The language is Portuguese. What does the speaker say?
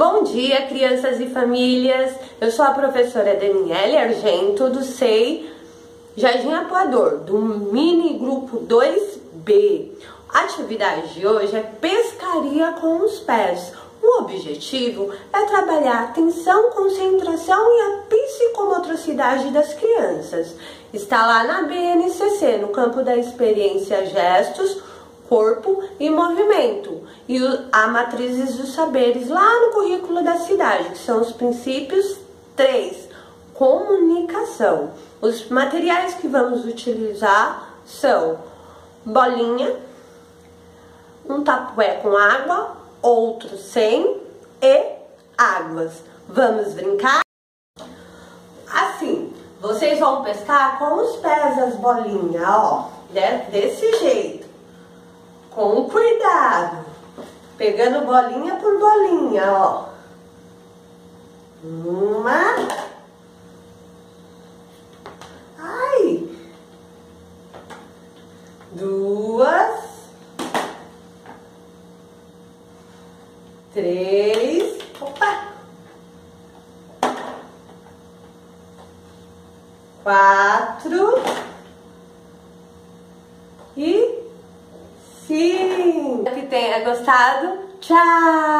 Bom dia, crianças e famílias. Eu sou a professora Daniele Argento do SEI Jardim Apoador, do mini grupo 2B. A atividade de hoje é pescaria com os pés. O objetivo é trabalhar a atenção, concentração e a psicomotricidade das crianças. Está lá na BNCC, no campo da experiência gestos, corpo e movimento, e a matrizes dos saberes lá no currículo da cidade, que são os princípios 3, comunicação. Os materiais que vamos utilizar são bolinha, um tapué com água, outro sem e águas. Vamos brincar? Assim, vocês vão pescar com os pés as bolinhas, ó, desse jeito com cuidado, pegando bolinha por bolinha, ó. Uma. Ai. Duas. Três. Opa. Quatro. E Sim! Que tenha gostado. Tchau!